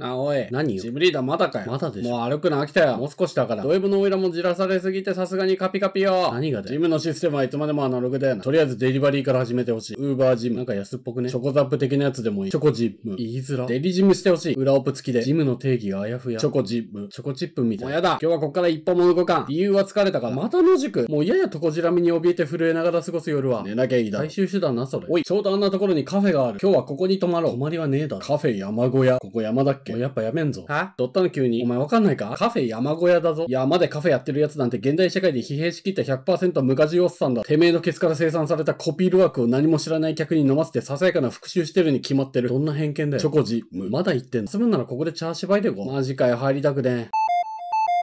な、おい。何よ？ジムリーダーまだかよ。まだでしょ？もう歩くの飽きたよ。もう少しだから。ド M のオイラもじらされすぎてさすがにカピカピよ。何がだよ？ジムのシステムはいつまでもアナログだよな。とりあえずデリバリーから始めてほしい。ウーバージム。なんか安っぽくね？チョコザップ的なやつでもいい。チョコジム。言いづら。デリジムしてほしい。裏オプ付きで。ジムの定義があやふや。チョコジム。チョコチップみたいな。もうやだ。今日はこっから一歩も動かん。理由は疲れたから。また野宿。もうややとこじらみに怯えて震えながら過ごす夜は。寝なきゃいいだ。最終手段な、それ。おい、ちょうどあんなところにカフェがある。今日はここに泊まろう。泊まりはねえだろ。カフェ山小屋。ここ山だっけ？やっぱやめんぞ。は？どったの急に？お前わかんないか？カフェ山小屋だぞ。山でカフェやってるやつなんて現代社会で疲弊しきった100%無価値おっさんだ。てめえのケツから生産されたコピールワークを何も知らない客に飲ませてささやかな復讐してるに決まってる。どんな偏見だよ。チョコジ。まだ言ってんの？済むならここでチャーシュバイでこ。マジかよ、入りたくねえ。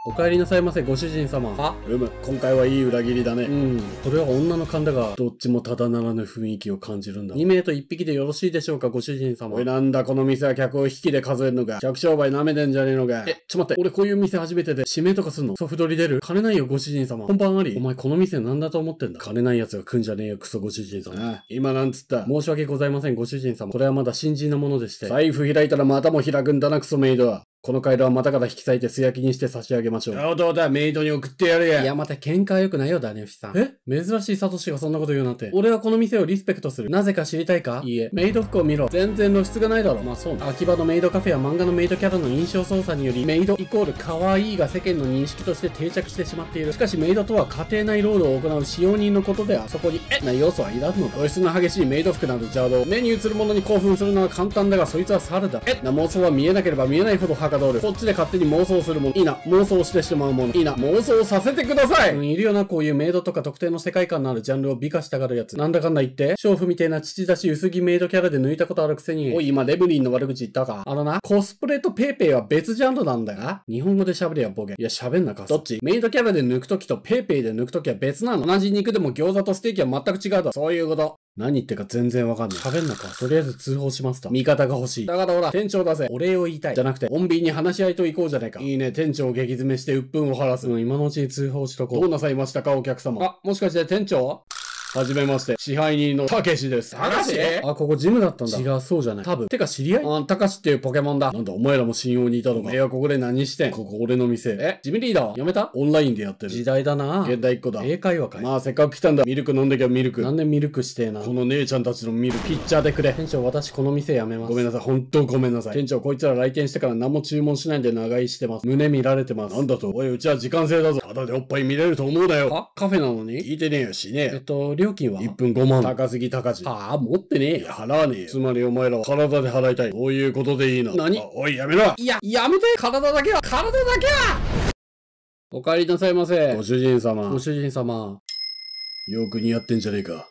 お帰りなさいませ、ご主人様。あ、うむ。今回はいい裏切りだね。うん。これは女の勘だが、どっちもただならぬ雰囲気を感じるんだ。2名と1匹でよろしいでしょうか、ご主人様。おい、なんだ、この店は客を引きで数えるのか。客商売舐めてんじゃねえのか。え、ちょ待って。俺こういう店初めてで、指名とかすんの？ソフトリ出る金ないよ、ご主人様。本番あり？お前この店なんだと思ってんだ。金ない奴が来んじゃねえよ、クソご主人様。ああ、今なんつった？申し訳ございません、ご主人様。これはまだ新人のものでして。財布開いたらまたも開くんだな、クソメイドは。この回路はまたから引き裂いて素焼きにして差し上げましょう。どうどうだ、メイドに送ってやるや。いや、また喧嘩は良くないよ、ダネフシさん。え？珍しいサトシがそんなこと言うなんて。俺はこの店をリスペクトする。なぜか知りたいか？いいえ。メイド服を見ろ。全然露出がないだろ。まあそう秋葉のメイドカフェや漫画のメイドキャラの印象操作により、メイドイコール可愛いが世間の認識として定着してしまっている。しかしメイドとは家庭内労働を行う使用人のことであそこに、え？な要素はいらんのか。露出の激しいメイド服など邪道。目に映るものに興奮するのは簡単だが、そいつは猿だ。え？な妄想は見えなければ見えないほどはかどる。こっちで勝手に妄想するもの。いいな。妄想してしまうもの。いいな。妄想させてください、うん、いるよな、こういうメイドとか特定の世界観のあるジャンルを美化したがるやつ。なんだかんだ言って、娼婦みたいな父出し薄着メイドキャラで抜いたことあるくせに。おい、今レブリンの悪口言ったか。あのな、コスプレとペイペイは別ジャンルなんだよ。日本語で喋れや、ボケ。いや、喋んなか。どっち？メイドキャラで抜くときとペイペイで抜くときは別なの。同じ肉でも餃子とステーキは全く違うだ。そういうこと。何言ってか全然わかんない。喋んのか。とりあえず通報しますと。味方が欲しい。だからほら、店長だぜ。お礼を言いたい。じゃなくて、穏便に話し合いと行こうじゃねえか。いいね、店長を激詰めして鬱憤を晴らす。うん、今のうちに通報しとこう。どうなさいましたか、お客様。あ、もしかして店長はじめまして、支配人のたけしです。たかしあ、ここジムだったんだ。違う、そうじゃない。多分。てか知り合い？あ、たかしっていうポケモンだ。なんだ、お前らも信用にいたのか。いや、ここで何してん？ここ俺の店。えジムリーダーやめた？オンラインでやってる。時代だな現代一個だ。英会話かい？まあ、せっかく来たんだ。ミルク飲んできゃミルク。なんでミルクしてえな？この姉ちゃんたちのミルク。ピッチャーでくれ。店長、私この店辞めます。ごめんなさい。ほんとごめんなさい。店長、こいつら来店してから何も注文しないんで長居してます。胸見られてます。なんだと？おい、うちは時間制だぞ。ただでおっぱい見れると思うなよ。あカフェなのに？聞いてねえよしねえ。えっと、料金は ?1 分5万。高杉隆はあ、持ってねえ。いや、払わねえ。つまりお前らは体で払いたい。こういうことでいいな。何？おい、やめろいや、やめて体だけは体だけはお帰りなさいませ。ご主人様。ご主人様。よく似合ってんじゃねえか。